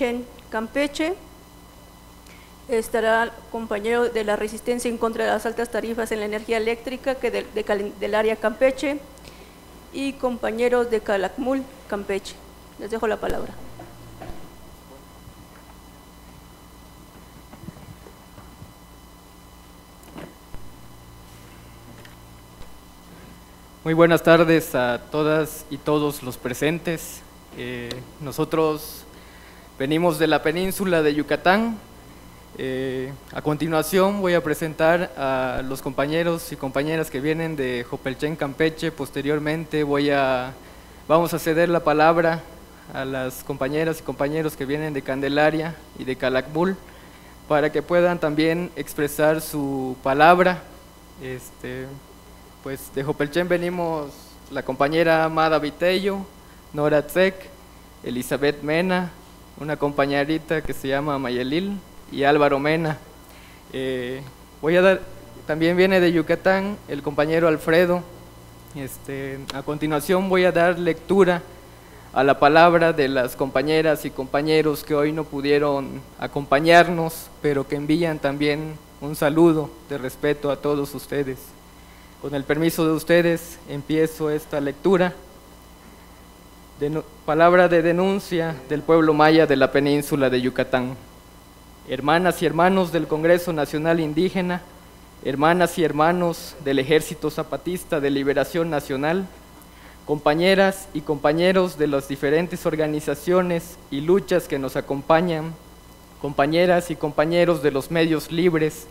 Hopelchen, Campeche. Estará compañero de la resistencia en contra de las altas tarifas en la energía eléctrica que del área Campeche y compañeros de Calakmul, Campeche. Les dejo la palabra. Muy buenas tardes a todas y todos los presentes. Eh, nosotros venimos de la península de Yucatán. Eh, a continuación voy a presentar a los compañeros y compañeras que vienen de Jopelchen, Campeche. Posteriormente voy a, vamos a ceder la palabra a las compañeras y compañeros que vienen de Candelaria y de Calakmul para que puedan también expresar su palabra. Este, pues de Jopelchen venimos la compañera Amada Vitello, Nora Tzek, Elizabeth Mena, una compañerita que se llama Mayelil y Álvaro Mena. Eh, voy a dar, también viene de Yucatán el compañero Alfredo. Este, a continuación voy a dar lectura a la palabra de las compañeras y compañeros que hoy no pudieron acompañarnos, pero que envían también un saludo de respeto a todos ustedes. Con el permiso de ustedes, empiezo esta lectura. Palabra de denuncia del pueblo maya de la península de Yucatán. Hermanas y hermanos del Congreso Nacional Indígena, hermanas y hermanos del Ejército Zapatista de Liberación Nacional, compañeras y compañeros de las diferentes organizaciones y luchas que nos acompañan, compañeras y compañeros de los medios libres,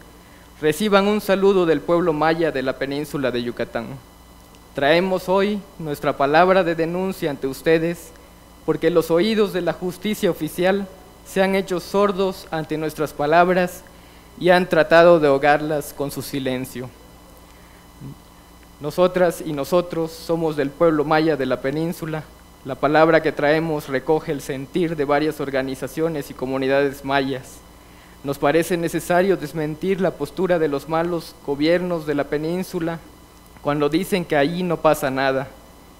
Reciban un saludo del pueblo maya de la península de Yucatán. Traemos hoy nuestra palabra de denuncia ante ustedes porque los oídos de la justicia oficial se han hecho sordos ante nuestras palabras y han tratado de ahogarlas con su silencio. Nosotras y nosotros somos del pueblo maya de la península. La palabra que traemos recoge el sentir de varias organizaciones y comunidades mayas nos parece necesario desmentir la postura de los malos gobiernos de la península cuando dicen que allí no pasa nada,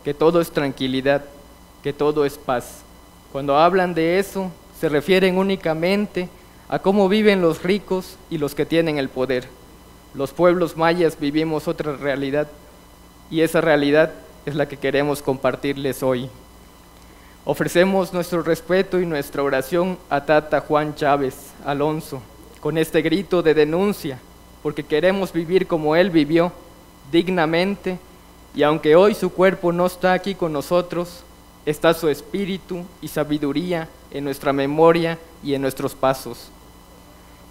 que todo es tranquilidad, que todo es paz. Cuando hablan de eso, se refieren únicamente a cómo viven los ricos y los que tienen el poder. Los pueblos mayas vivimos otra realidad y esa realidad es la que queremos compartirles hoy. Ofrecemos nuestro respeto y nuestra oración a Tata Juan Chávez Alonso con este grito de denuncia, porque queremos vivir como él vivió, dignamente, y aunque hoy su cuerpo no está aquí con nosotros, está su espíritu y sabiduría en nuestra memoria y en nuestros pasos.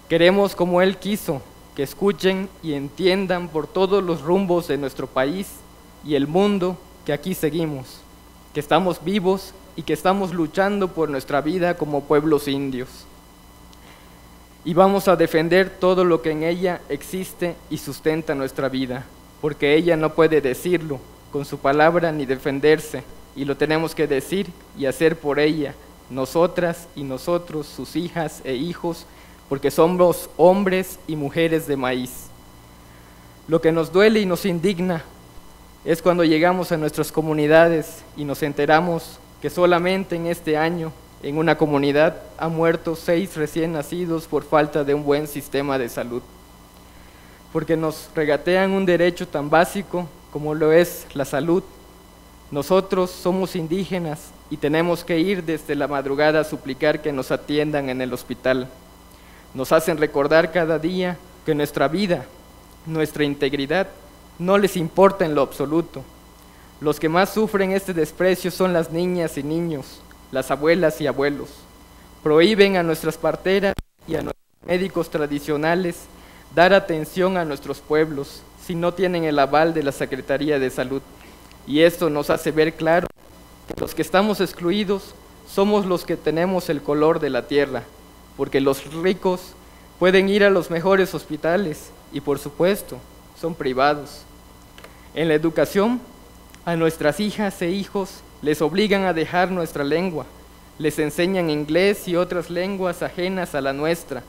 Queremos como Él quiso, que escuchen y entiendan por todos los rumbos de nuestro país y el mundo que aquí seguimos, que estamos vivos y que estamos luchando por nuestra vida como pueblos indios. Y vamos a defender todo lo que en ella existe y sustenta nuestra vida, porque ella no puede decirlo con su palabra ni defenderse, y lo tenemos que decir y hacer por ella, nosotras y nosotros, sus hijas e hijos, porque somos hombres y mujeres de maíz. Lo que nos duele y nos indigna es cuando llegamos a nuestras comunidades y nos enteramos que solamente en este año en una comunidad han muerto seis recién nacidos por falta de un buen sistema de salud, porque nos regatean un derecho tan básico como lo es la salud. Nosotros somos indígenas y tenemos que ir desde la madrugada a suplicar que nos atiendan en el hospital. Nos hacen recordar cada día que nuestra vida, nuestra integridad, no les importa en lo absoluto los que más sufren este desprecio son las niñas y niños, las abuelas y abuelos. Prohíben a nuestras parteras y a nuestros médicos tradicionales dar atención a nuestros pueblos si no tienen el aval de la Secretaría de Salud. Y esto nos hace ver claro que los que estamos excluidos somos los que tenemos el color de la tierra, porque los ricos pueden ir a los mejores hospitales y por supuesto son privados. En la educación a nuestras hijas e hijos les obligan a dejar nuestra lengua, les enseñan inglés y otras lenguas ajenas a la nuestra,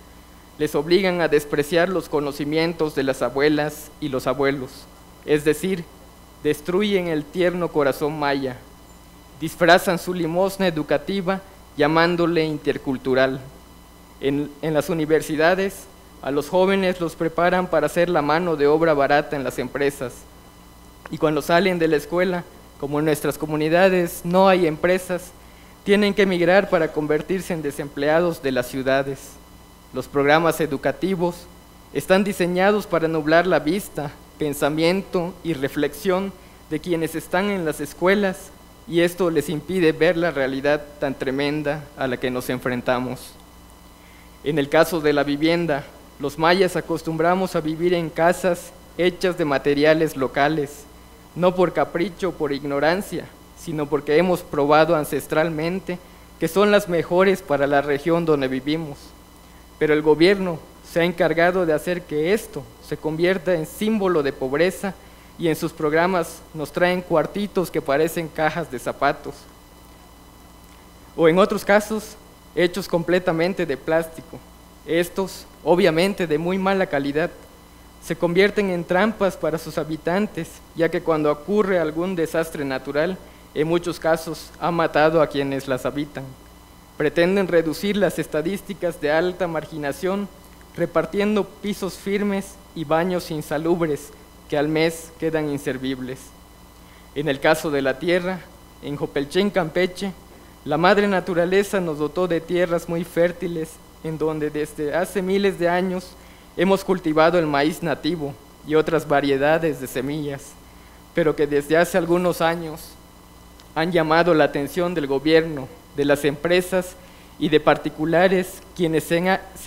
les obligan a despreciar los conocimientos de las abuelas y los abuelos, es decir, destruyen el tierno corazón maya, disfrazan su limosna educativa llamándole intercultural. En, las universidades, a los jóvenes los preparan para hacer la mano de obra barata en las empresas. Y cuando salen de la escuela, como en nuestras comunidades no hay empresas, tienen que emigrar para convertirse en desempleados de las ciudades. Los programas educativos están diseñados para nublar la vista, pensamiento y reflexión de quienes están en las escuelas y esto les impide ver la realidad tan tremenda a la que nos enfrentamos. En el caso de la vivienda, los mayas acostumbramos a vivir en casas hechas de materiales locales, no por capricho o por ignorancia, sino porque hemos probado ancestralmente que son las mejores para la región donde vivimos. Pero el gobierno se ha encargado de hacer que esto se convierta en símbolo de pobreza y en sus programas nos traen cuartitos que parecen cajas de zapatos. O en otros casos, hechos completamente de plástico. Estos, obviamente de muy mala calidad, se convierten en trampas para sus habitantes, ya que cuando ocurre algún desastre natural, en muchos casos ha matado a quienes las habitan. Pretenden reducir las estadísticas de alta marginación repartiendo pisos firmes y baños insalubres que al mes quedan inservibles. En el caso de la tierra, en Jopelchen, Campeche, la madre naturaleza nos dotó de tierras muy fértiles en donde desde hace miles de años hemos cultivado el maíz nativo y otras variedades de semillas, pero que desde hace algunos años han llamado la atención del gobierno, de las empresas y de particulares quienes se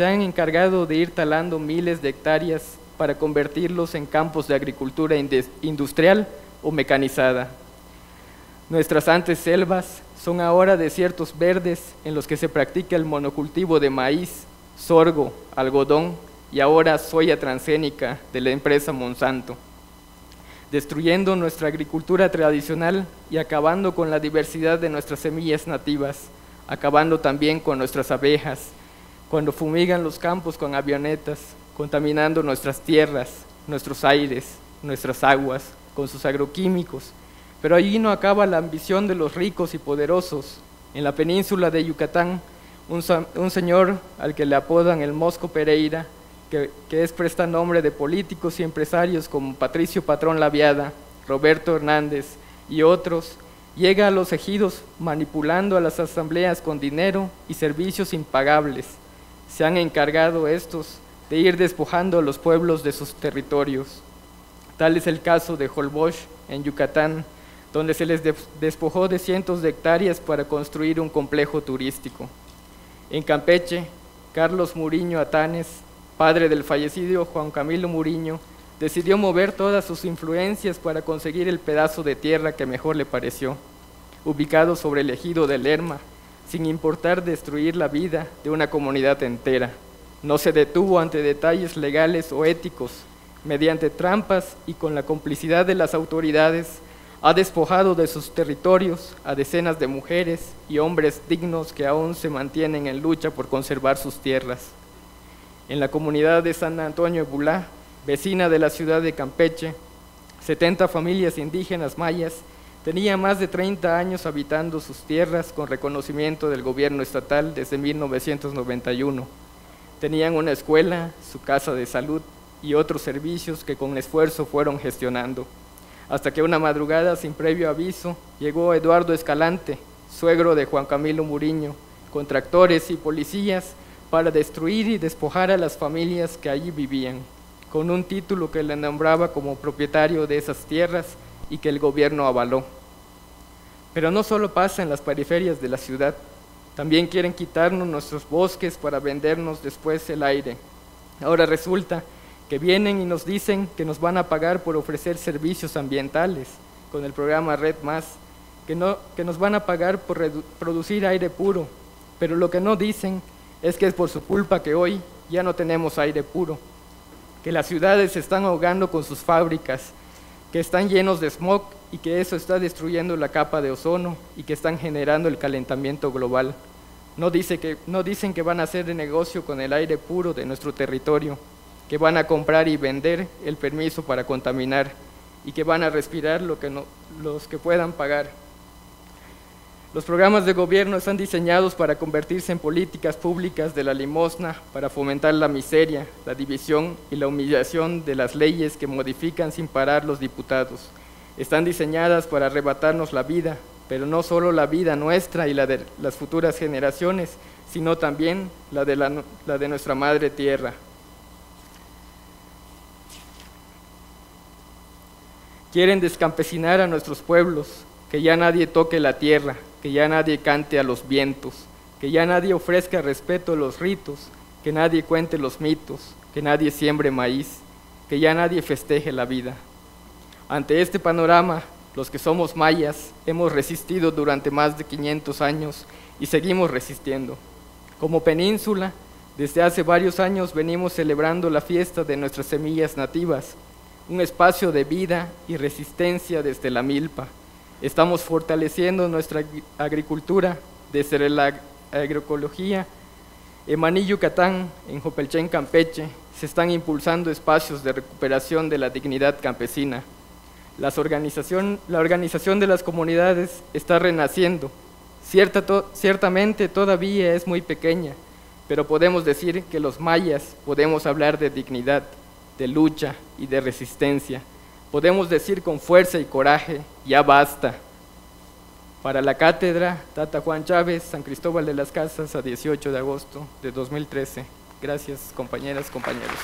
han, encargado de ir talando miles de hectáreas para convertirlos en campos de agricultura industrial o mecanizada. Nuestras antes selvas son ahora desiertos verdes en los que se practica el monocultivo de maíz, sorgo, algodón y ahora soya transgénica de la empresa Monsanto destruyendo nuestra agricultura tradicional y acabando con la diversidad de nuestras semillas nativas, acabando también con nuestras abejas, cuando fumigan los campos con avionetas, contaminando nuestras tierras, nuestros aires, nuestras aguas, con sus agroquímicos. Pero allí no acaba la ambición de los ricos y poderosos. En la península de Yucatán, un, señor al que le apodan el Mosco Pereira, que, es prestanombre de políticos y empresarios como Patricio Patrón Laviada, Roberto Hernández y otros, llega a los ejidos manipulando a las asambleas con dinero y servicios impagables. Se han encargado estos de ir despojando a los pueblos de sus territorios. Tal es el caso de Holbox en Yucatán, donde se les despojó de cientos de hectáreas para construir un complejo turístico. En Campeche, Carlos Muriño Atanes padre del fallecido Juan Camilo Muriño, decidió mover todas sus influencias para conseguir el pedazo de tierra que mejor le pareció, ubicado sobre el ejido de Lerma, sin importar destruir la vida de una comunidad entera. No se detuvo ante detalles legales o éticos, mediante trampas y con la complicidad de las autoridades, ha despojado de sus territorios a decenas de mujeres y hombres dignos que aún se mantienen en lucha por conservar sus tierras en la comunidad de San Antonio de Bulá, vecina de la ciudad de Campeche, 70 familias indígenas mayas tenían más de 30 años habitando sus tierras con reconocimiento del gobierno estatal desde 1991. Tenían una escuela, su casa de salud y otros servicios que con esfuerzo fueron gestionando. Hasta que una madrugada, sin previo aviso, llegó Eduardo Escalante, suegro de Juan Camilo Muriño, con tractores y policías para destruir y despojar a las familias que allí vivían, con un título que le nombraba como propietario de esas tierras y que el gobierno avaló. Pero no solo pasa en las periferias de la ciudad, también quieren quitarnos nuestros bosques para vendernos después el aire. Ahora resulta que vienen y nos dicen que nos van a pagar por ofrecer servicios ambientales con el programa Red Más, que, que nos van a pagar por producir aire puro, pero lo que no dicen es que es por su culpa que hoy ya no tenemos aire puro, que las ciudades se están ahogando con sus fábricas, que están llenos de smog y que eso está destruyendo la capa de ozono y que están generando el calentamiento global. No, dicen que van a hacer negocio con el aire puro de nuestro territorio, que van a comprar y vender el permiso para contaminar y que van a respirar lo que los que puedan pagar. Los programas de gobierno están diseñados para convertirse en políticas públicas de la limosna, para fomentar la miseria, la división y la humillación de las leyes que modifican sin parar los diputados. Están diseñadas para arrebatarnos la vida, pero no solo la vida nuestra y la de las futuras generaciones, sino también la de, nuestra madre tierra. Quieren descampesinar a nuestros pueblos, que ya nadie toque la tierra, que ya nadie cante a los vientos, que ya nadie ofrezca respeto a los ritos, que nadie cuente los mitos, que nadie siembre maíz, que ya nadie festeje la vida. Ante este panorama, los que somos mayas hemos resistido durante más de 500 años y seguimos resistiendo. Como península, desde hace varios años venimos celebrando la fiesta de nuestras semillas nativas, un espacio de vida y resistencia desde la milpa. Estamos fortaleciendo nuestra agricultura desde la agroecología. En Maní, Yucatán, en Jopelchen, Campeche, se están impulsando espacios de recuperación de la dignidad campesina. La organización de las comunidades está renaciendo. Cierta ciertamente todavía es muy pequeña, pero podemos decir que los mayas podemos hablar de dignidad de lucha y de resistencia. Podemos decir con fuerza y coraje, ya basta. Para la cátedra, Tata Juan Chávez, San Cristóbal de las Casas, a 18 de agosto de 2013. Gracias, compañeras, compañeros.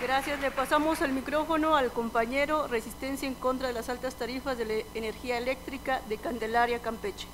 Gracias. Le pasamos el micrófono al compañero Resistencia en contra de las altas tarifas de la energía eléctrica de Candelaria, Campeche.